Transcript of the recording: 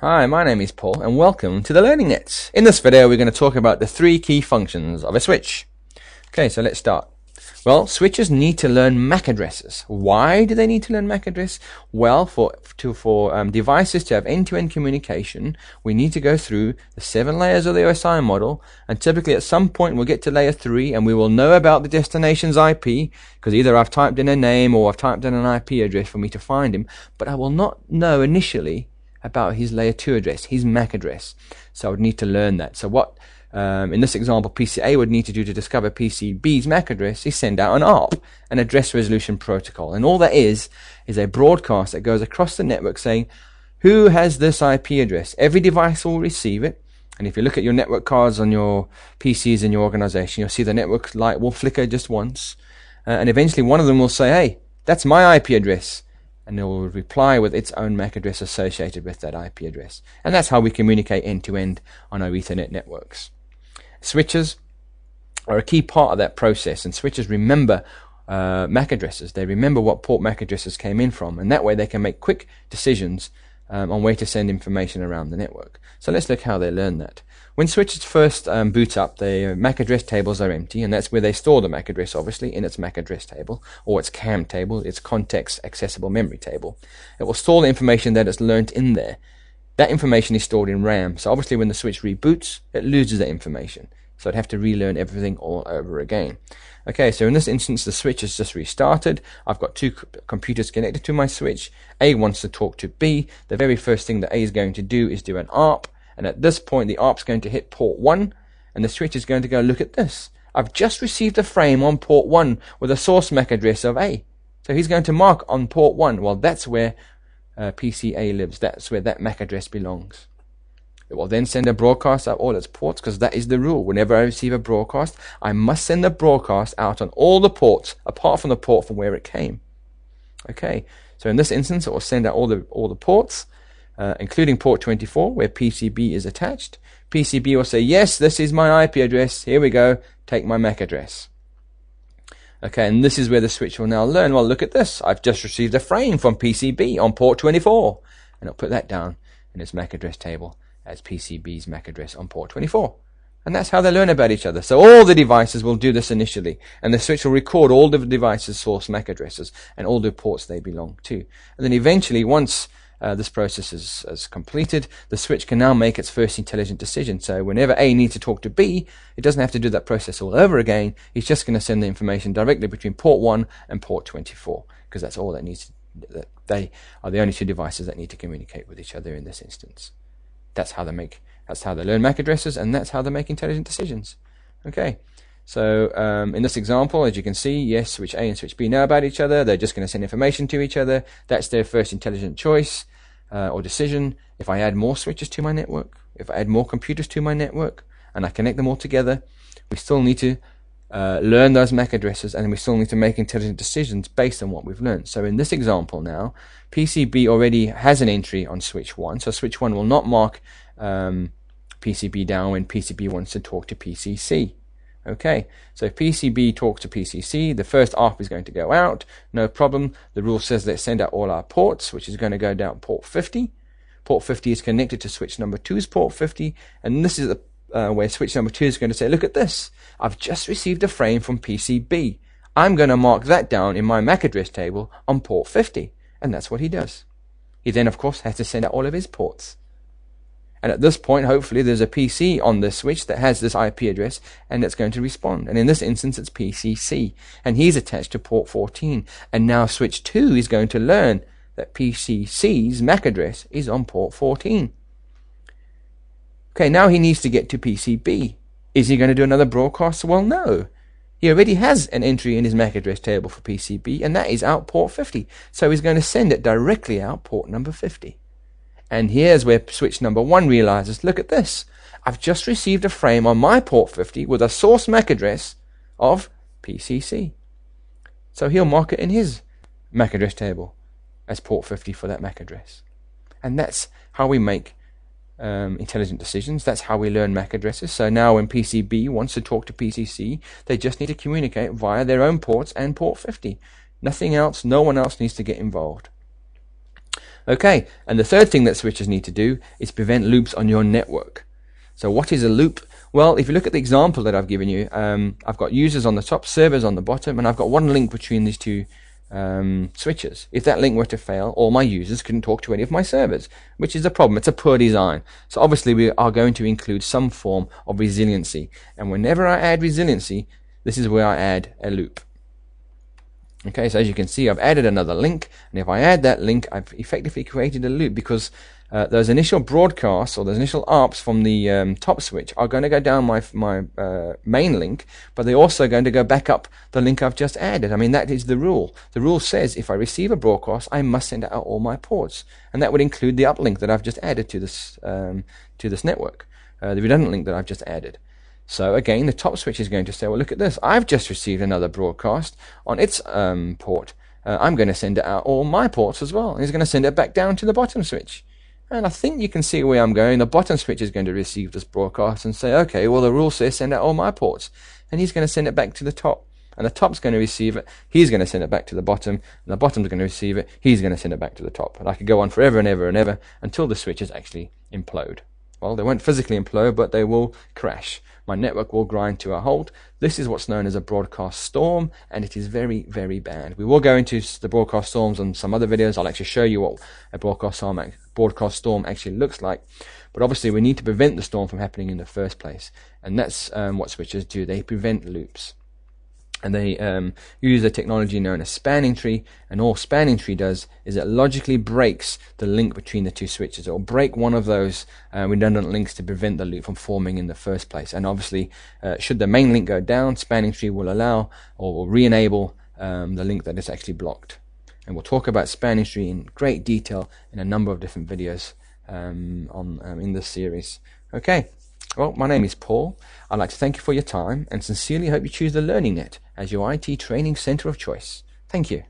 Hi, my name is Paul and welcome to the Learning Nets. In this video we're going to talk about the three key functions of a switch. Okay, so let's start. Well, switches need to learn MAC addresses. Why do they need to learn MAC address? Well, for to, for um, devices to have end-to-end communication, we need to go through the seven layers of the OSI model, and typically at some point we'll get to layer three, and we will know about the destination's IP because either I've typed in a name or I've typed in an IP address for me to find him, but I will not know initially about his layer 2 address, his MAC address. So I would need to learn that. So what, um, in this example, PCA would need to do to discover PCB's MAC address is send out an ARP, an address resolution protocol. And all that is, is a broadcast that goes across the network saying, who has this IP address? Every device will receive it. And if you look at your network cards on your PCs in your organization, you'll see the network light will flicker just once. Uh, and eventually one of them will say, hey, that's my IP address and it will reply with its own MAC address associated with that IP address. And that's how we communicate end to end on our Ethernet networks. Switches are a key part of that process, and switches remember uh, MAC addresses. They remember what port MAC addresses came in from, and that way they can make quick decisions um, on where to send information around the network. So let's look how they learn that. When switches first um, boot up, the MAC address tables are empty, and that's where they store the MAC address, obviously, in its MAC address table, or its CAM table, its context accessible memory table. It will store the information that it's learnt in there. That information is stored in RAM, so obviously when the switch reboots, it loses that information. So I'd have to relearn everything all over again. Okay, so in this instance, the switch has just restarted. I've got two computers connected to my switch. A wants to talk to B. The very first thing that A is going to do is do an ARP. And at this point, the ARP's going to hit port 1, and the switch is going to go, look at this. I've just received a frame on port 1 with a source MAC address of A. So he's going to mark on port 1, well, that's where uh, PCA lives. That's where that MAC address belongs. It will then send a broadcast out all its ports because that is the rule. Whenever I receive a broadcast, I must send the broadcast out on all the ports apart from the port from where it came. Okay, so in this instance, it will send out all the all the ports uh, including port 24 where PCB is attached. PCB will say, yes, this is my IP address. Here we go. Take my MAC address. Okay, and this is where the switch will now learn. Well, look at this. I've just received a frame from PCB on port 24. And it'll put that down in its MAC address table as PCB's MAC address on port 24. And that's how they learn about each other. So all the devices will do this initially. And the switch will record all the devices' source MAC addresses and all the ports they belong to. And then eventually, once uh, this process is, is completed, the switch can now make its first intelligent decision. So whenever A needs to talk to B, it doesn't have to do that process all over again. It's just going to send the information directly between port 1 and port 24, because that's all that needs to, they are the only two devices that need to communicate with each other in this instance. That's how they make, that's how they learn MAC addresses, and that's how they make intelligent decisions. Okay. So um, in this example, as you can see, yes, switch A and switch B know about each other. They're just going to send information to each other. That's their first intelligent choice uh, or decision. If I add more switches to my network, if I add more computers to my network, and I connect them all together, we still need to uh, learn those MAC addresses, and we still need to make intelligent decisions based on what we've learned. So in this example now, PCB already has an entry on switch 1, so switch 1 will not mark um, PCB down when PCB wants to talk to PCC. Okay, so if PCB talks to PCC, the first ARP is going to go out, no problem. The rule says let's send out all our ports, which is going to go down port 50. Port 50 is connected to switch number 2's port 50, and this is the, uh, where switch number 2 is going to say, look at this, I've just received a frame from PCB. I'm going to mark that down in my MAC address table on port 50, and that's what he does. He then, of course, has to send out all of his ports. And at this point, hopefully, there's a PC on this switch that has this IP address and it's going to respond. And in this instance, it's PCC. And he's attached to port 14. And now switch 2 is going to learn that PCC's MAC address is on port 14. Okay, now he needs to get to PCB. Is he going to do another broadcast? Well, no. He already has an entry in his MAC address table for PCB, and that is out port 50. So he's going to send it directly out port number 50. And here's where switch number one realizes, look at this. I've just received a frame on my port 50 with a source MAC address of PCC. So he'll mark it in his MAC address table as port 50 for that MAC address. And that's how we make um, intelligent decisions. That's how we learn MAC addresses. So now when PCB wants to talk to PCC, they just need to communicate via their own ports and port 50. Nothing else, no one else needs to get involved. Okay, and the third thing that switches need to do is prevent loops on your network. So what is a loop? Well, if you look at the example that I've given you, um, I've got users on the top, servers on the bottom, and I've got one link between these two um, switches. If that link were to fail, all my users couldn't talk to any of my servers, which is a problem. It's a poor design. So obviously we are going to include some form of resiliency. And whenever I add resiliency, this is where I add a loop. Okay, so as you can see, I've added another link, and if I add that link, I've effectively created a loop because uh, those initial broadcasts or those initial ARPs from the um, top switch are going to go down my my uh, main link, but they're also going to go back up the link I've just added. I mean, that is the rule. The rule says if I receive a broadcast, I must send it out all my ports, and that would include the uplink that I've just added to this um, to this network, uh, the redundant link that I've just added. So again, the top switch is going to say, well, look at this. I've just received another broadcast on its um, port. Uh, I'm going to send it out all my ports as well. And he's going to send it back down to the bottom switch. And I think you can see where I'm going. The bottom switch is going to receive this broadcast and say, okay, well, the rule says send out all my ports. And he's going to send it back to the top. And the top's going to receive it. He's going to send it back to the bottom. And the bottom's going to receive it. He's going to send it back to the top. And I could go on forever and ever and ever until the switches actually implode. Well, they won't physically implode, but they will crash. My network will grind to a halt. This is what's known as a broadcast storm, and it is very, very bad. We will go into the broadcast storms on some other videos. I'll actually show you what a broadcast storm, broadcast storm actually looks like. But obviously, we need to prevent the storm from happening in the first place, and that's um, what switches do. They prevent loops and they um, use a technology known as spanning tree and all spanning tree does is it logically breaks the link between the two switches. It will break one of those uh, redundant links to prevent the loop from forming in the first place. And obviously uh, should the main link go down spanning tree will allow or will re-enable um, the link that is actually blocked. And we'll talk about spanning tree in great detail in a number of different videos um, on um, in this series. Okay. Well, my name is Paul. I'd like to thank you for your time and sincerely hope you choose the Learning Net as your IT training center of choice. Thank you.